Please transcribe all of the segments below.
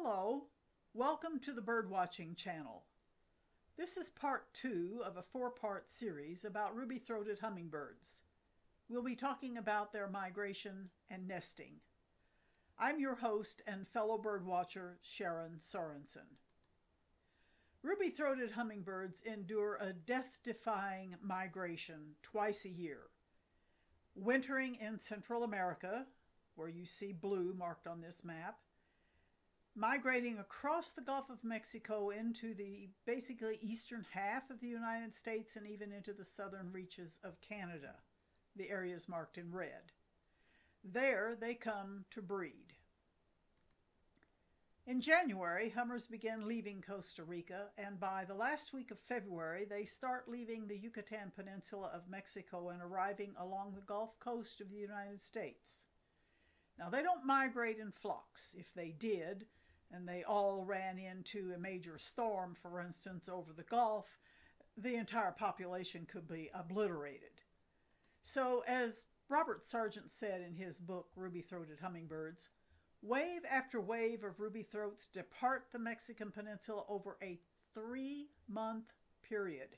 Hello, welcome to the Birdwatching channel. This is part two of a four-part series about ruby-throated hummingbirds. We'll be talking about their migration and nesting. I'm your host and fellow birdwatcher, Sharon Sorensen. Ruby-throated hummingbirds endure a death-defying migration twice a year. Wintering in Central America, where you see blue marked on this map, migrating across the Gulf of Mexico into the basically eastern half of the United States and even into the southern reaches of Canada, the areas marked in red. There they come to breed. In January, hummers begin leaving Costa Rica, and by the last week of February, they start leaving the Yucatan Peninsula of Mexico and arriving along the Gulf Coast of the United States. Now, they don't migrate in flocks. If they did, and they all ran into a major storm, for instance, over the Gulf, the entire population could be obliterated. So, as Robert Sargent said in his book, Ruby-Throated Hummingbirds, Wave after wave of ruby throats depart the Mexican peninsula over a three-month period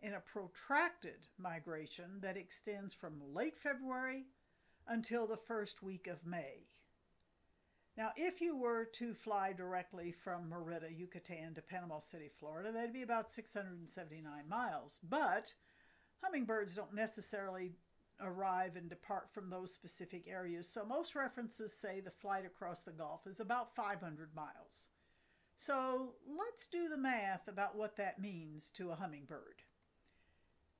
in a protracted migration that extends from late February until the first week of May. Now, if you were to fly directly from Merida, Yucatan to Panama City, Florida, that'd be about 679 miles. But hummingbirds don't necessarily arrive and depart from those specific areas. So most references say the flight across the Gulf is about 500 miles. So let's do the math about what that means to a hummingbird.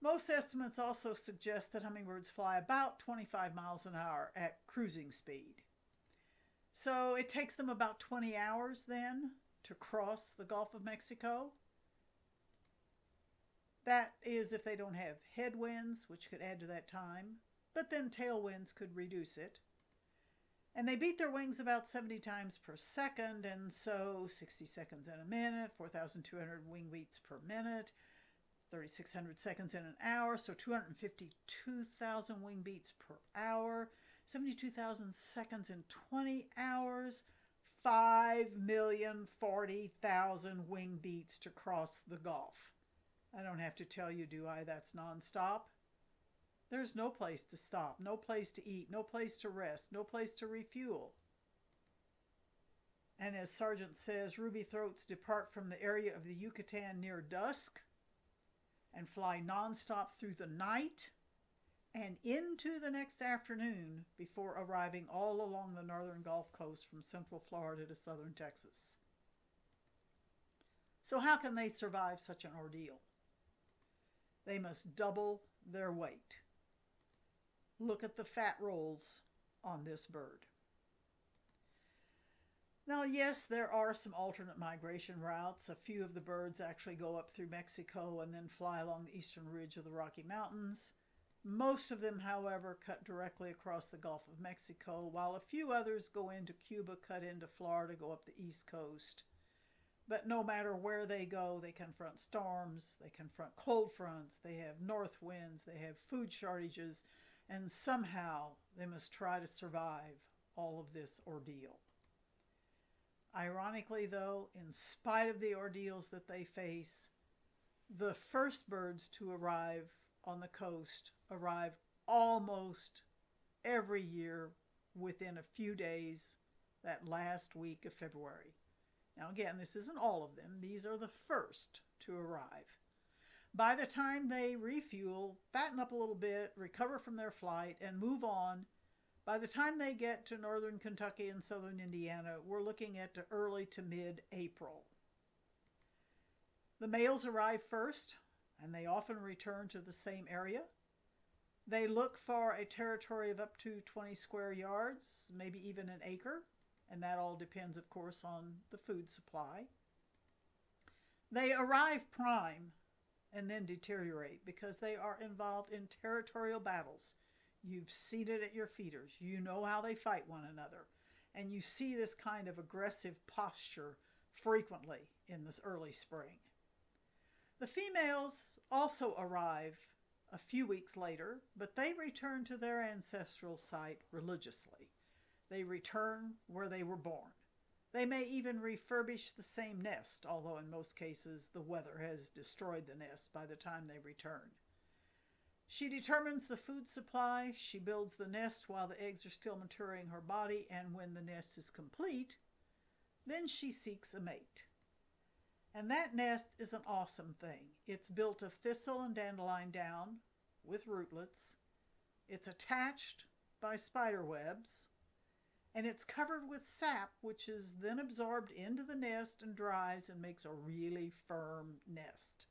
Most estimates also suggest that hummingbirds fly about 25 miles an hour at cruising speed. So it takes them about 20 hours then to cross the Gulf of Mexico. That is if they don't have headwinds, which could add to that time, but then tailwinds could reduce it. And they beat their wings about 70 times per second, and so 60 seconds in a minute, 4,200 wing beats per minute, 3,600 seconds in an hour, so 252,000 wing beats per hour, 72,000 seconds in 20 hours, 5,040,000 wing beats to cross the Gulf. I don't have to tell you, do I? That's nonstop. There's no place to stop, no place to eat, no place to rest, no place to refuel. And as Sargent says, ruby throats depart from the area of the Yucatan near dusk and fly nonstop through the night and into the next afternoon before arriving all along the northern Gulf Coast from central Florida to southern Texas. So how can they survive such an ordeal? They must double their weight. Look at the fat rolls on this bird. Now, yes, there are some alternate migration routes. A few of the birds actually go up through Mexico and then fly along the eastern ridge of the Rocky Mountains. Most of them, however, cut directly across the Gulf of Mexico, while a few others go into Cuba, cut into Florida, go up the east coast. But no matter where they go, they confront storms, they confront cold fronts, they have north winds, they have food shortages, and somehow they must try to survive all of this ordeal. Ironically, though, in spite of the ordeals that they face, the first birds to arrive on the coast arrive almost every year within a few days that last week of February. Now, again, this isn't all of them. These are the first to arrive. By the time they refuel, fatten up a little bit, recover from their flight, and move on, by the time they get to northern Kentucky and southern Indiana, we're looking at early to mid-April. The males arrive first, and they often return to the same area. They look for a territory of up to 20 square yards, maybe even an acre and that all depends, of course, on the food supply. They arrive prime and then deteriorate because they are involved in territorial battles. You've seen it at your feeders. You know how they fight one another. And you see this kind of aggressive posture frequently in this early spring. The females also arrive a few weeks later, but they return to their ancestral site religiously. They return where they were born. They may even refurbish the same nest, although in most cases the weather has destroyed the nest by the time they return. She determines the food supply, she builds the nest while the eggs are still maturing her body, and when the nest is complete, then she seeks a mate. And that nest is an awesome thing. It's built of thistle and dandelion down with rootlets. It's attached by spider webs and it's covered with sap, which is then absorbed into the nest and dries and makes a really firm nest.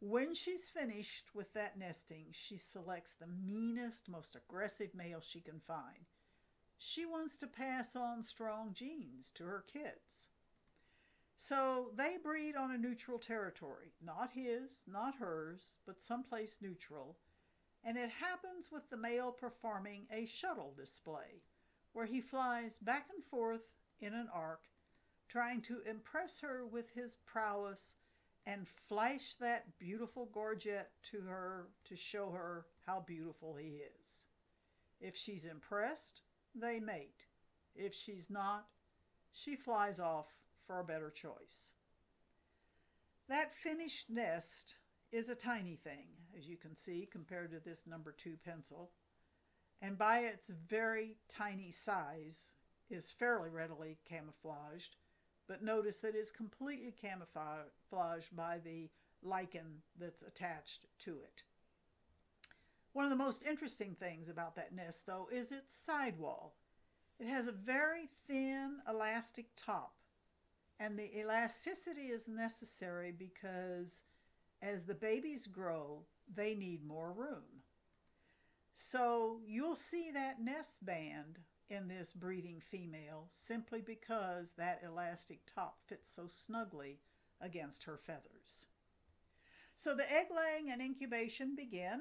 When she's finished with that nesting, she selects the meanest, most aggressive male she can find. She wants to pass on strong genes to her kids. So they breed on a neutral territory, not his, not hers, but someplace neutral, and it happens with the male performing a shuttle display where he flies back and forth in an arc, trying to impress her with his prowess and flash that beautiful gorget to her to show her how beautiful he is. If she's impressed, they mate. If she's not, she flies off for a better choice. That finished nest is a tiny thing, as you can see, compared to this number two pencil and by its very tiny size is fairly readily camouflaged, but notice that it's completely camouflaged by the lichen that's attached to it. One of the most interesting things about that nest, though, is its sidewall. It has a very thin elastic top, and the elasticity is necessary because as the babies grow, they need more room. So you'll see that nest band in this breeding female simply because that elastic top fits so snugly against her feathers. So the egg laying and incubation begin.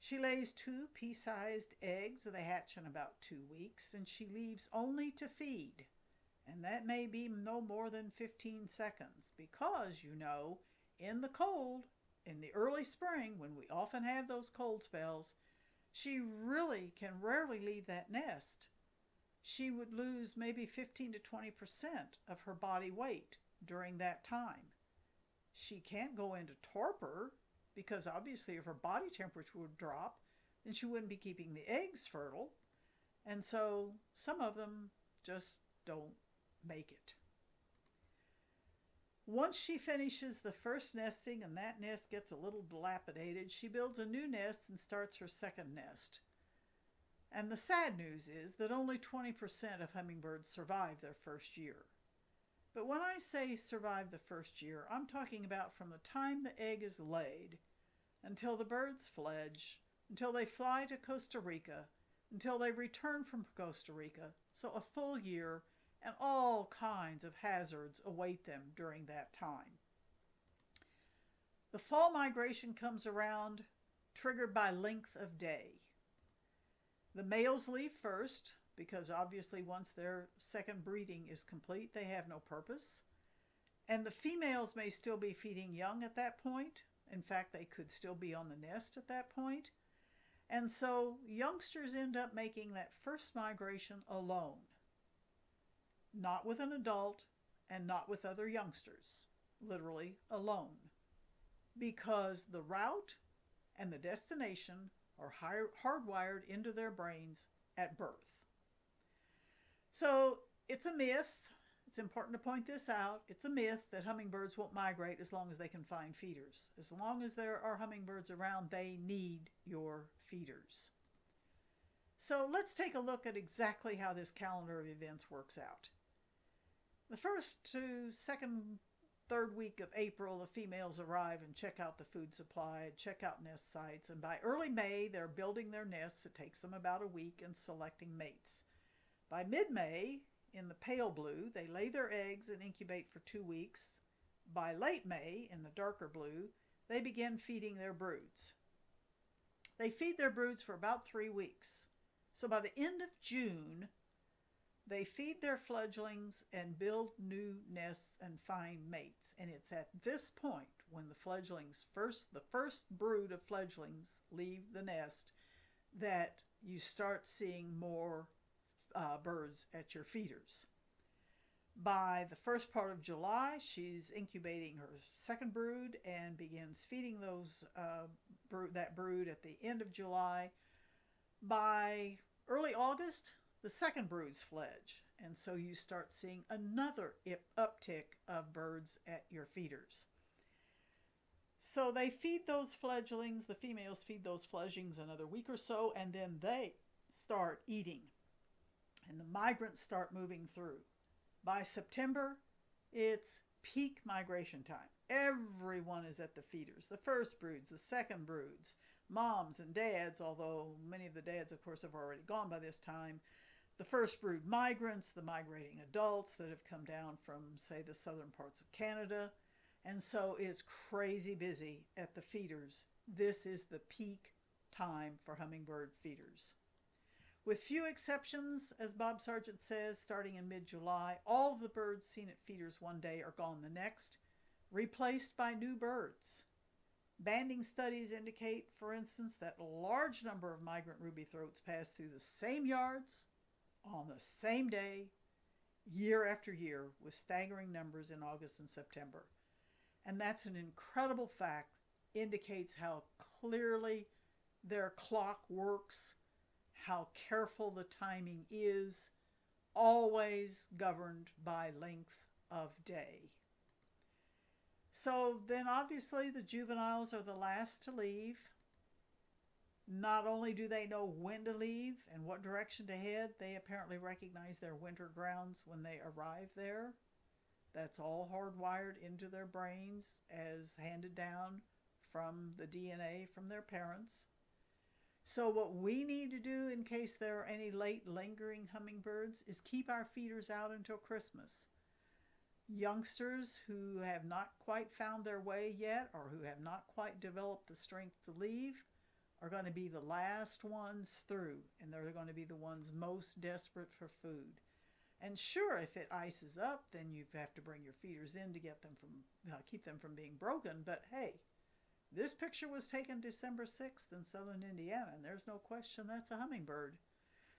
She lays two pea-sized eggs. They hatch in about two weeks, and she leaves only to feed. And that may be no more than 15 seconds because, you know, in the cold, in the early spring, when we often have those cold spells, she really can rarely leave that nest. She would lose maybe 15 to 20% of her body weight during that time. She can't go into torpor because obviously if her body temperature would drop, then she wouldn't be keeping the eggs fertile. And so some of them just don't make it. Once she finishes the first nesting and that nest gets a little dilapidated, she builds a new nest and starts her second nest. And the sad news is that only 20% of hummingbirds survive their first year. But when I say survive the first year, I'm talking about from the time the egg is laid until the birds fledge, until they fly to Costa Rica, until they return from Costa Rica, so a full year and all kinds of hazards await them during that time. The fall migration comes around, triggered by length of day. The males leave first because obviously once their second breeding is complete, they have no purpose. And the females may still be feeding young at that point. In fact, they could still be on the nest at that point. And so youngsters end up making that first migration alone not with an adult and not with other youngsters, literally alone, because the route and the destination are hardwired into their brains at birth. So it's a myth. It's important to point this out. It's a myth that hummingbirds won't migrate as long as they can find feeders. As long as there are hummingbirds around, they need your feeders. So let's take a look at exactly how this calendar of events works out. The first to second, third week of April, the females arrive and check out the food supply, check out nest sites, and by early May, they're building their nests. It takes them about a week and selecting mates. By mid-May, in the pale blue, they lay their eggs and incubate for two weeks. By late May, in the darker blue, they begin feeding their broods. They feed their broods for about three weeks. So by the end of June, they feed their fledglings and build new nests and find mates. And it's at this point when the fledglings first, the first brood of fledglings leave the nest that you start seeing more uh, birds at your feeders. By the first part of July, she's incubating her second brood and begins feeding those uh, brood, that brood at the end of July. By early August, the second broods fledge, and so you start seeing another uptick of birds at your feeders. So they feed those fledglings, the females feed those fledglings another week or so, and then they start eating. And the migrants start moving through. By September, it's peak migration time. Everyone is at the feeders the first broods, the second broods, moms and dads, although many of the dads, of course, have already gone by this time. The first brood migrants, the migrating adults that have come down from, say, the southern parts of Canada and so it's crazy busy at the feeders. This is the peak time for hummingbird feeders. With few exceptions, as Bob Sargent says, starting in mid July, all of the birds seen at feeders one day are gone the next, replaced by new birds. Banding studies indicate, for instance, that a large number of migrant ruby throats pass through the same yards on the same day, year after year, with staggering numbers in August and September. And that's an incredible fact, indicates how clearly their clock works, how careful the timing is, always governed by length of day. So then obviously the juveniles are the last to leave. Not only do they know when to leave and what direction to head, they apparently recognize their winter grounds when they arrive there. That's all hardwired into their brains as handed down from the DNA from their parents. So, what we need to do in case there are any late lingering hummingbirds is keep our feeders out until Christmas. Youngsters who have not quite found their way yet or who have not quite developed the strength to leave are going to be the last ones through, and they're going to be the ones most desperate for food. And sure, if it ices up, then you have to bring your feeders in to get them from, uh, keep them from being broken. But hey, this picture was taken December 6th in southern Indiana, and there's no question that's a hummingbird.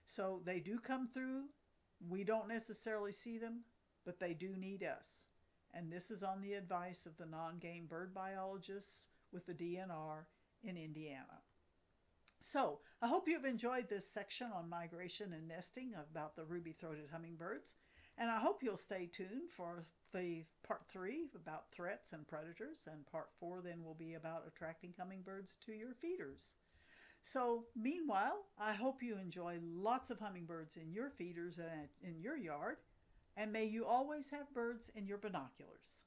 So they do come through. We don't necessarily see them, but they do need us. And this is on the advice of the non game bird biologists with the DNR in Indiana. So I hope you've enjoyed this section on migration and nesting about the ruby-throated hummingbirds. And I hope you'll stay tuned for the part three about threats and predators. And part four then will be about attracting hummingbirds to your feeders. So meanwhile, I hope you enjoy lots of hummingbirds in your feeders and in your yard. And may you always have birds in your binoculars.